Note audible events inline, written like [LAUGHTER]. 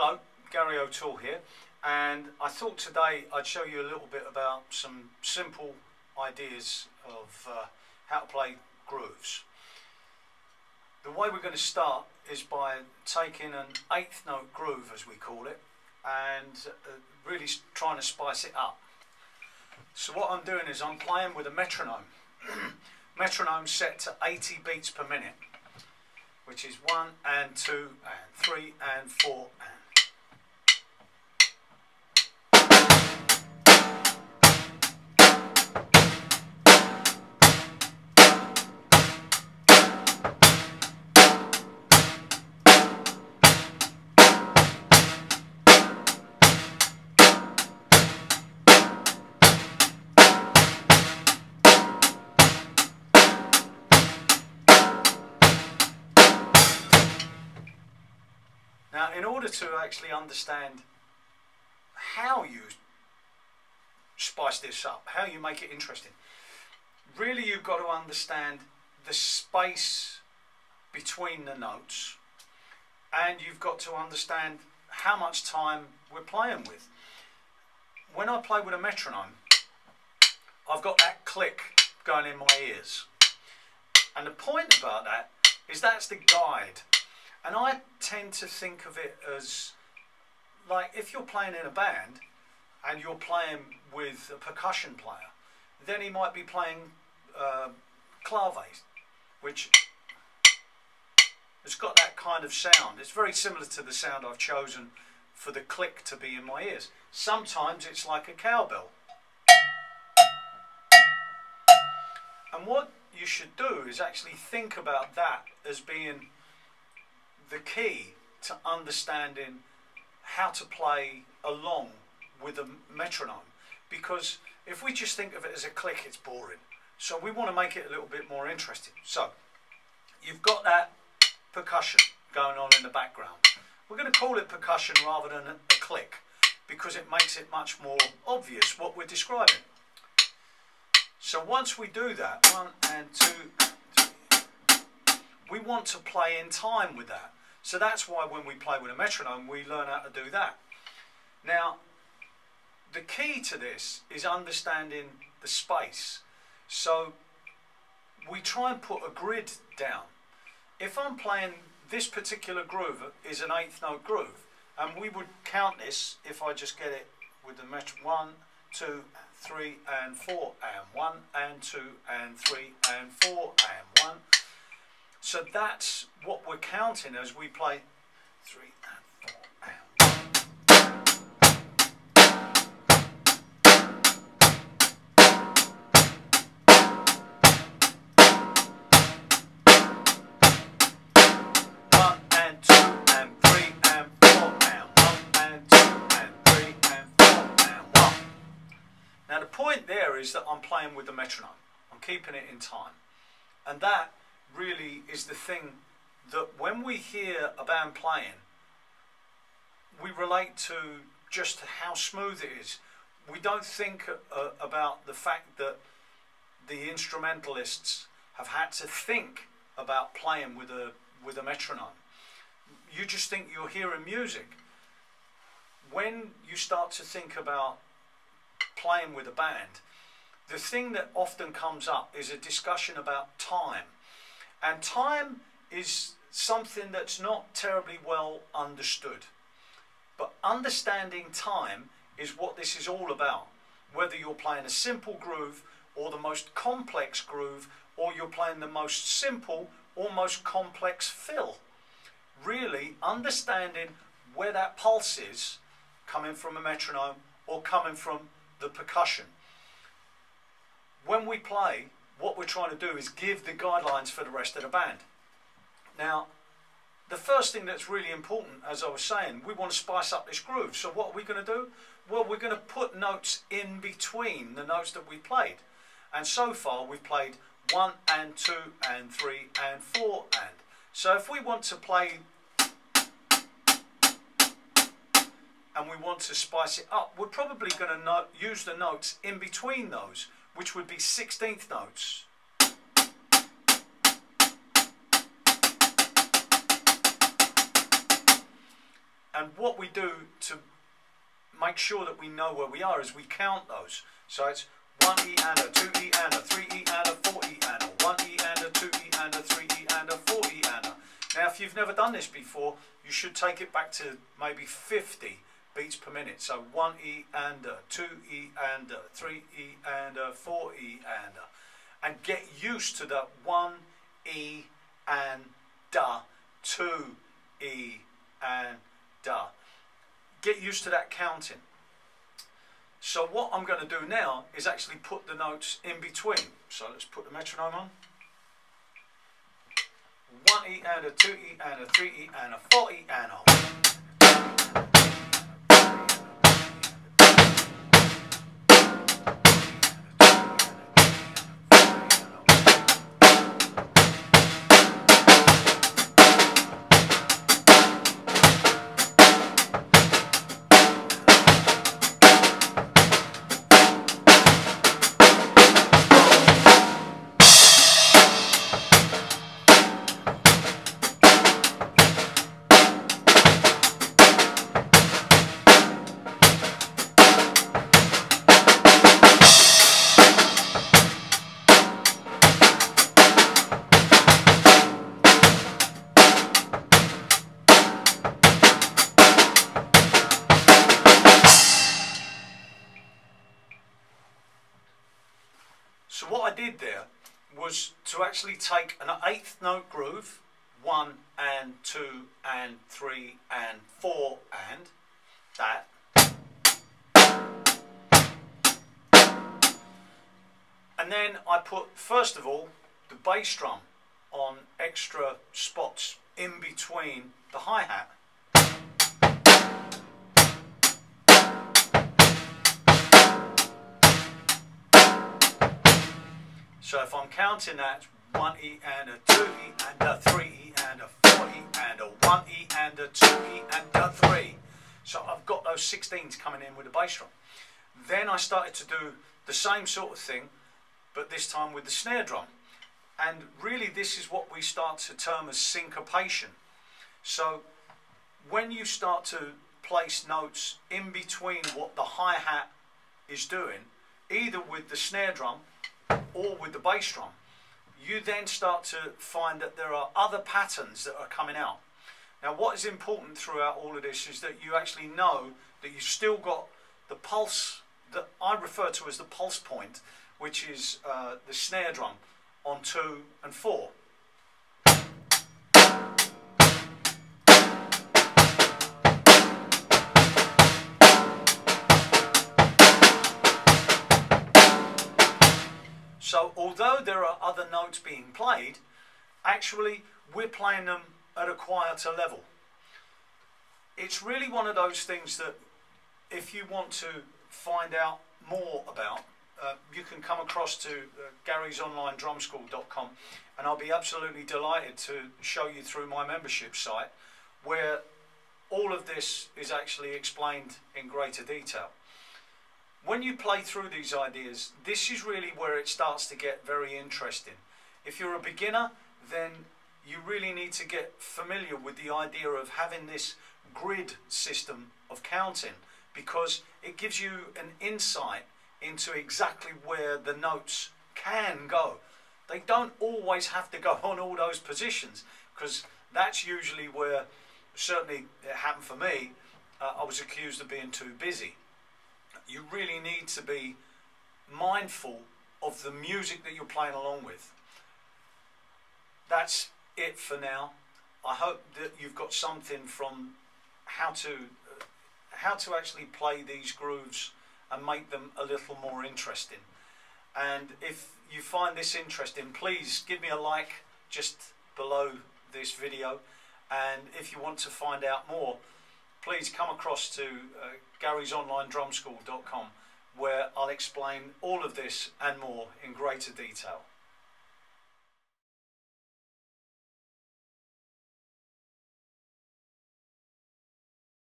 Hello, Gary O'Toole here, and I thought today I'd show you a little bit about some simple ideas of uh, how to play grooves. The way we're going to start is by taking an eighth note groove, as we call it, and uh, really trying to spice it up. So what I'm doing is I'm playing with a metronome. [CLEARS THROAT] metronome set to 80 beats per minute, which is one and two and three and four and order to actually understand how you spice this up, how you make it interesting, really you've got to understand the space between the notes and you've got to understand how much time we're playing with. When I play with a metronome, I've got that click going in my ears. And the point about that is that's the guide and I tend to think of it as like if you're playing in a band and you're playing with a percussion player, then he might be playing uh, clave, which has got that kind of sound. It's very similar to the sound I've chosen for the click to be in my ears. Sometimes it's like a cowbell. And what you should do is actually think about that as being the key to understanding how to play along with a metronome. Because if we just think of it as a click it's boring. So we want to make it a little bit more interesting. So you've got that percussion going on in the background. We're going to call it percussion rather than a, click because it makes it much more obvious what we're describing. So once we do that one and two we want to play in time with that so that's why when we play with a metronome, we learn how to do that. Now, the key to this is understanding the space. So we try and put a grid down. If I'm playing this particular groove is an eighth note groove, and we would count this if I just get it with the metronome one, two, three, and four, and one, and two, and three, and four, and one, so that's what we're counting as we play three and four. Now the point there is that I'm playing with the metronome. I'm keeping it in time. And that really is the thing that when we hear a band playing, we relate to just how smooth it is. We don't think uh, about the fact that the instrumentalists have had to think about playing with a with a metronome. You just think you're hearing music. When you start to think about playing with a band, the thing that often comes up is a discussion about time and time is something that's not terribly well understood. But understanding time is what this is all about. Whether you're playing a simple groove or the most complex groove, or you're playing the most simple or most complex fill. Really understanding where that pulse is coming from a metronome or coming from the percussion. When we play, what we're trying to do is give the guidelines for the rest of the band. Now, the first thing that's really important, as I was saying, we want to spice up this groove. So what are we going to do? Well, we're going to put notes in between the notes that we played. And so far, we've played one and two and three and four and. So if we want to play and we want to spice it up, we're probably going to use the notes in between those which would be 16th notes. And what we do to make sure that we know where we are is we count those. So it's 1 E and a 2 E and a 3 E and a 4 E and a 1 E and a 2 E and a 3 E and a 4 E and a. Now if you've never done this before, you should take it back to maybe 50 beats per minute. So 1 E and a, 2 E and a, 3 E and a, 4 E and a. And get used to that 1 E and da, 2 E and da. Get used to that counting. So what I'm going to do now is actually put the notes in between. So let's put the metronome on. 1 E and a 2 E and a 3 E and a 4 E and a. 1 and 2 and 3 and 4 and that. And then I put, first of all, the bass drum on extra spots in between the hi-hat. So if I'm counting that, one E and a two E and a three E one E and a two E and a three. So I've got those 16s coming in with the bass drum. Then I started to do the same sort of thing, but this time with the snare drum. And really this is what we start to term as syncopation. So when you start to place notes in between what the hi-hat is doing, either with the snare drum or with the bass drum, you then start to find that there are other patterns that are coming out. Now what is important throughout all of this is that you actually know that you've still got the pulse that I refer to as the pulse point, which is uh, the snare drum on two and four. So although there are other notes being played, actually we're playing them at a quieter level. It's really one of those things that if you want to find out more about, uh, you can come across to uh, garysonlinedrumschool.com and I'll be absolutely delighted to show you through my membership site where all of this is actually explained in greater detail when you play through these ideas, this is really where it starts to get very interesting. If you're a beginner, then you really need to get familiar with the idea of having this grid system of counting because it gives you an insight into exactly where the notes can go. They don't always have to go on all those positions because that's usually where, certainly it happened for me, uh, I was accused of being too busy you really need to be mindful of the music that you're playing along with. That's it for now. I hope that you've got something from how to how to actually play these grooves and make them a little more interesting. And if you find this interesting, please give me a like just below this video. And if you want to find out more, please come across to uh, garysonlinedrumschool.com where I'll explain all of this and more in greater detail.